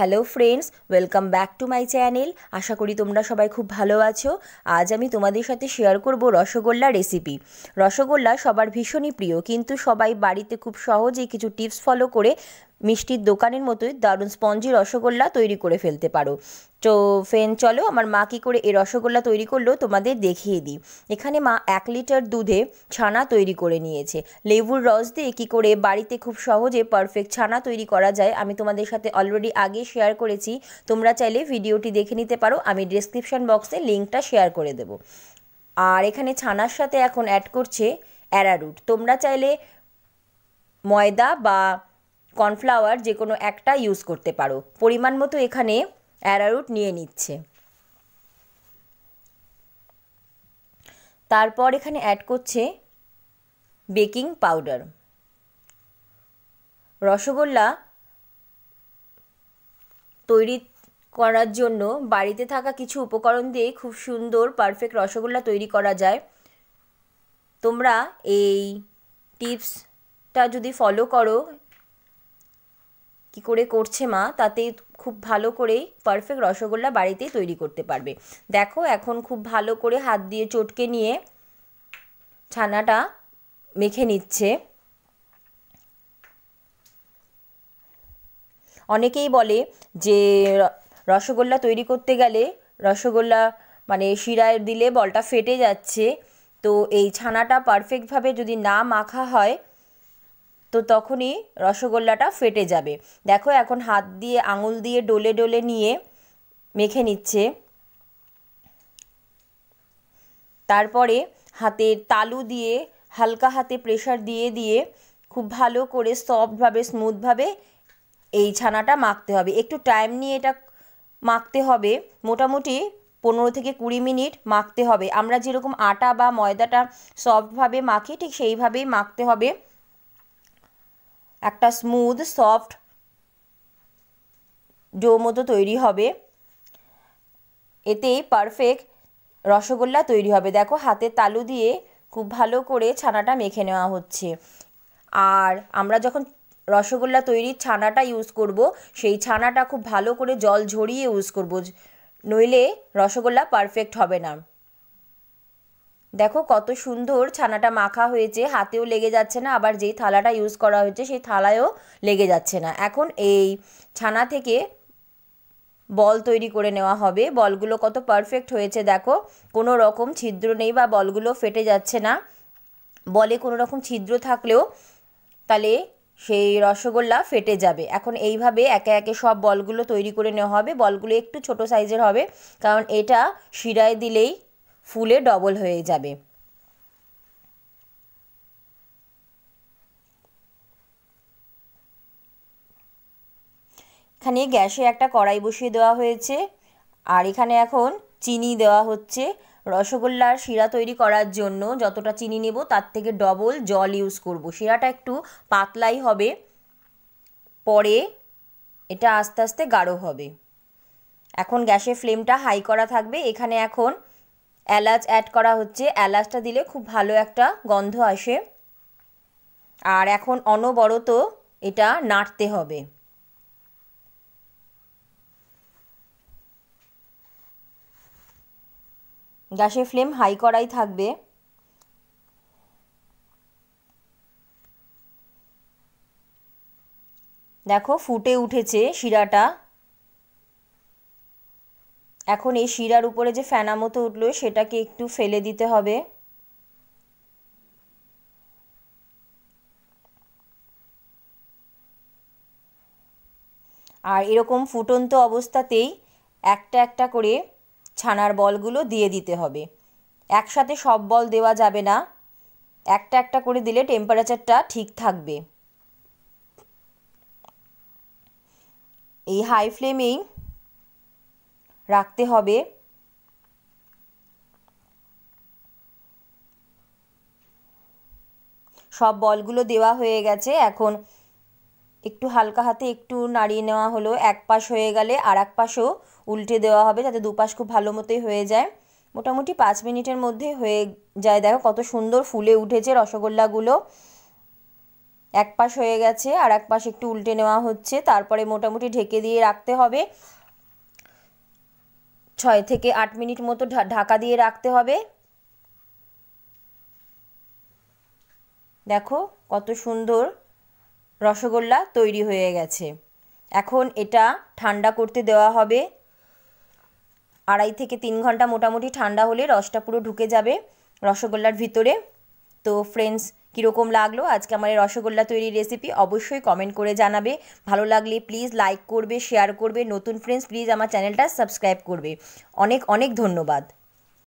Hello friends welcome back to my channel আশা করি তোমরা সবাই খুব ভালো আছো। আজ আমি তোমাদের সাথে শেয়ার করব রসগোল্লা রেসিপি রসগোল্লা সবার ভীষণই প্রিয়, কিন্তু সবাই বাড়িতে খুব সহজেই কিছু টিপস ফলো করে মিষ্টির দোকানের মতোই দারুণ স্পঞ্জি রসগোল্লা তৈরি করে ফেলতে পারো। তো ফেন চলো আমার মা কী করে এই রসগোল্লা তৈরি করল তোমাদের দেখিয়ে দিই। এখানে মা এক লিটার দুধে ছানা তৈরি করে নিয়েছে। লেবুর রস দিয়ে কী করে বাড়িতে খুব সহজে পারফেক্ট ছানা তৈরি করা যায়, আমি তোমাদের সাথে অলরেডি আগে শেয়ার করেছি। তোমরা চাইলে ভিডিওটি দেখে নিতে পারো, আমি ডিসক্রিপশান বক্সে লিঙ্কটা শেয়ার করে দেবো। আর এখানে ছানার সাথে এখন অ্যাড করছে অ্যারারুট তোমরা চাইলে ময়দা বা কর্নফ্লাওয়ার যে কোনো একটা ইউজ করতে পারো। পরিমাণ মতো এখানে অ্যারারুট নিয়ে নিচ্ছে। তারপর এখানে অ্যাড করছে বেকিং পাউডার রসগোল্লা তৈরি করার জন্য বাড়িতে থাকা কিছু উপকরণ দিয়ে খুব সুন্দর পারফেক্ট রসগোল্লা তৈরি করা যায়। তোমরা এই টিপসটা যদি ফলো করো কি করে করছে মা, তাতে খুব ভালো করেই পারফেক্ট রসগোল্লা বাড়িতেই তৈরি করতে পারবে। দেখো এখন খুব ভালো করে হাত দিয়ে চটকে নিয়ে ছানাটা মেখে নিচ্ছে। অনেকেই বলে যে রসগোল্লা তৈরি করতে গেলে রসগোল্লা মানে শিরায় দিলে বলটা ফেটে যাচ্ছে। তো এই ছানাটা পারফেক্টভাবে যদি না মাখা হয় তো তখনই রসগোল্লাটা ফেটে যাবে। দেখো এখন হাত দিয়ে, আঙুল দিয়ে ডলে ডলে নিয়ে মেখে নিচ্ছে। তারপরে হাতের তালু দিয়ে, হালকা হাতে প্রেশার দিয়ে দিয়ে খুব ভালো করে সফটভাবে স্মুথভাবে এই ছানাটা মাখতে হবে। একটু টাইম নিয়ে এটা মাখতে হবে। মোটামুটি পনেরো থেকে কুড়ি মিনিট মাখতে হবে। আমরা যেরকম আটা বা ময়দাটা সফটভাবে মাখি, ঠিক সেইভাবেই মাখতে হবে। একটা স্মুথ সফট ডো মতো তৈরি হবে। এতেই পারফেক্ট রসগোল্লা তৈরি হবে। দেখো, হাতে তালু দিয়ে খুব ভালো করে ছানাটা মেখে নেওয়া হচ্ছে। আর আমরা যখন রসগোল্লা তৈরির ছানাটা ইউজ করব, সেই ছানাটা খুব ভালো করে জল ঝরিয়ে ইউজ করব। নইলে রসগোল্লা পারফেক্ট হবে না। দেখো কত সুন্দর ছানাটা মাখা হয়েছে, হাতেও লেগে যাচ্ছে না, আবার যেই থালাটা ইউজ করা হয়েছে সেই থালায়ও লেগে যাচ্ছে না। এখন এই ছানা থেকে বল তৈরি করে নেওয়া হবে। বলগুলো কত পারফেক্ট হয়েছে দেখো। কোনো রকম ছিদ্র নেই বা বলগুলো ফেটে যাচ্ছে না। বলে কোনো রকম ছিদ্র থাকলেও তাহলে সেই রসগোল্লা ফেটে যাবে। এখন এইভাবে একে একে সব বলগুলো তৈরি করে নেওয়া হবে। বলগুলো একটু ছোট সাইজের হবে, কারণ এটা শিরায় দিলেই ফুলে ডবল হয়ে যাবে। এখানে গ্যাসে একটা কড়াই বসিয়ে দেওয়া হয়েছে। আর এখানে এখন চিনি দেওয়া হচ্ছে। রসগোল্লার শিরা তৈরি করার জন্য যতটা চিনি নেব তার থেকে ডবল জল ইউজ করব। শিরাটা একটু পাতলাই হবে, পরে এটা আস্তে আস্তে গাঢ় হবে। এখন গ্যাসের ফ্লেমটা হাই করা থাকবে। এখানে এখন এলাচ অ্যাড করা হচ্ছে। এলাচটা দিলে খুব ভালো একটা গন্ধ আসে। আর এখন অনবরত এটা নাড়তে হবে। গ্যাসের ফ্লেম হাই করাই থাকবে। দেখো ফুটে উঠেছে শিরাটা। এখন এই শিরার উপরে যে ফেনা মতো উঠল, সেটাকে একটু ফেলে দিতে হবে। আর এরকম ফুটন্ত অবস্থাতেই একটা একটা করে ছানার বলগুলো দিয়ে দিতে হবে। একসাথে সব বল দেওয়া যাবে না। একটা একটা করে দিলে টেম্পারেচারটা ঠিক থাকবে। এই হাই ফ্লেমেই রাখতে হবে। সব বলগুলো দেওয়া হয়ে গেছে। এখন একটু হালকা হাতে একটু নাড়িয়ে নেওয়া হলো। এক পাশ হয়ে গেলে আর এক পাশও উল্টে দেওয়া হবে যাতে দুপাশ খুব ভালো মতোই হয়ে যায়। মোটামুটি পাঁচ মিনিটের মধ্যে হয়ে যায়। দেখো কত সুন্দর ফুলে উঠেছে রসগোল্লাগুলো। এক পাশ হয়ে গেছে আর এক পাশ একটু উল্টে নেওয়া হচ্ছে। তারপরে মোটামুটি ঢেকে দিয়ে রাখতে হবে। ছয় থেকে আট মিনিট মতো ঢাকা দিয়ে রাখতে হবে। দেখো কত সুন্দর রসগোল্লা তৈরি হয়ে গেছে। এখন এটা ঠান্ডা করতে দেওয়া হবে। আড়াই থেকে তিন ঘণ্টা মোটামুটি ঠান্ডা হলে রসটা পুরো ঢুকে যাবে রসগোল্লার ভিতরে। তো ফ্রেন্ডস কীরকম লাগল? আজকে আমার এই রসগোল্লা তৈরির রেসিপি অবশ্যই কমেন্ট করে জানাবে। ভালো লাগলে প্লিজ লাইক করবে শেয়ার করবে, নতুন ফ্রেন্ডস প্লিজ আমার চ্যানেলটা সাবস্ক্রাইব করবে। অনেক অনেক ধন্যবাদ।